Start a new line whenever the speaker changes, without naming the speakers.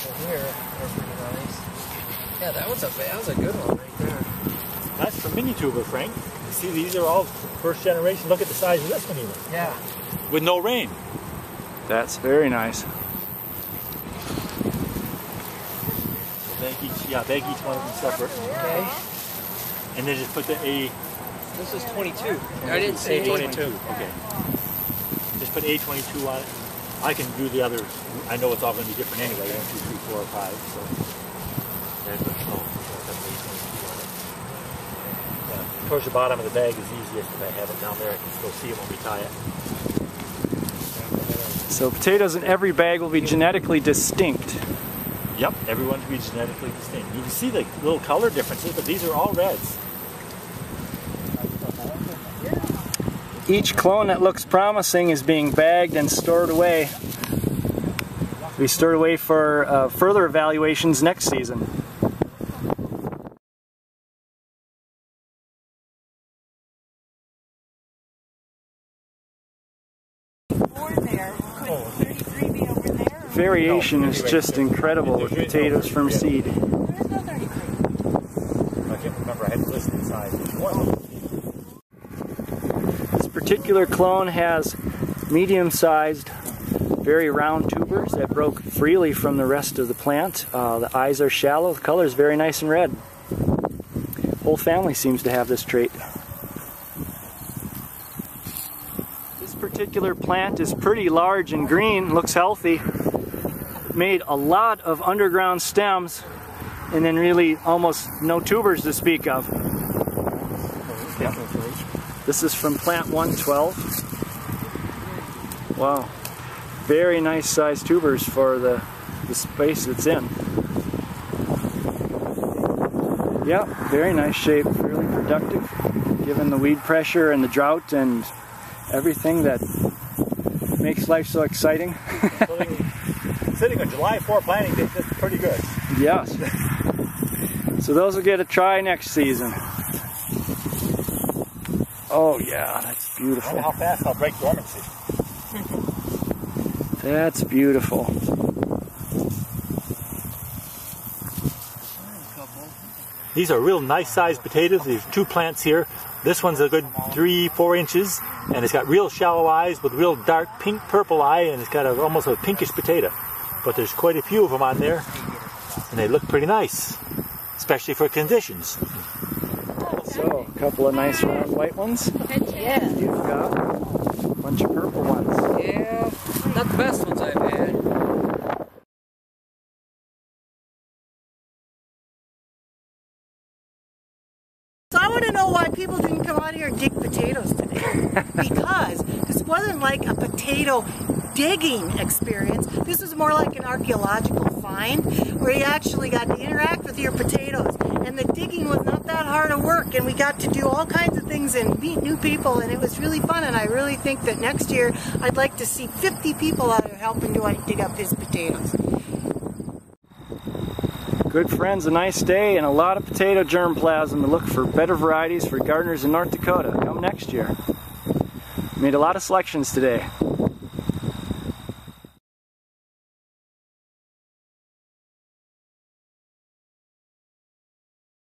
couple here are pretty nice. Yeah, that was a that was a good one right there.
That's from Mini Tuber, Frank. You see, these are all first generation. Look at the size of this one even.
Yeah.
With no rain.
That's very nice.
Bag each, yeah, bag each one of them separate.
Okay.
And then just put the A.
This is 22. I didn't say
A22. Okay. Just put A22 on it. I can do the others. I know it's all going to be different anyway. One, two, three, four, five. So. Oh, there's A22 on it. Yeah. Towards the bottom of the bag is easiest if I have it down there. I can still see it when we tie it.
So potatoes in every bag will be genetically distinct.
Yep, everyone's be genetically distinct. You can see the little color differences, but these are all reds.
Each clone that looks promising is being bagged and stored away. Be stored away for uh, further evaluations next season. Variation is just incredible with potatoes from seed.
I can't remember. I had to list inside each one.
This particular clone has medium-sized, very round tubers that broke freely from the rest of the plant. Uh, the eyes are shallow, the color is very nice and red. Whole family seems to have this trait. This particular plant is pretty large and green, looks healthy. Made a lot of underground stems and then really almost no tubers to speak of. Yep. This is from plant 112. Wow. Very nice sized tubers for the, the space it's in. Yep, very nice shape, really productive, given the weed pressure and the drought and everything that makes life so exciting.
Sitting on July 4 planting day, that's pretty good.
yes. So those will get a try next season. Oh yeah, that's
I wonder
beautiful.
how fast I'll break dormancy.
That's beautiful.
These are real nice sized potatoes. There's two plants here. This one's a good three, four inches, and it's got real shallow eyes with real dark pink purple eye, and it's got a, almost a pinkish potato. But there's quite a few of them on there, and they look pretty nice, especially for conditions.
So, a couple of nice round white ones.
Yeah.
You've got a bunch of purple ones.
Yeah. Not the best ones I've had.
So I want to know why people didn't come out here and dig potatoes today. because this wasn't like a potato digging experience. This was more like an archaeological find where you actually got to interact with your potatoes. And the digging was not that hard of work and we got to do all kinds of things and meet new people and it was really fun and I really think that next year I'd like to see 50 people out helping Dwight dig up his potatoes.
Good friends, a nice day and a lot of potato germplasm to look for better varieties for gardeners in North Dakota. Come next year. Made a lot of selections today.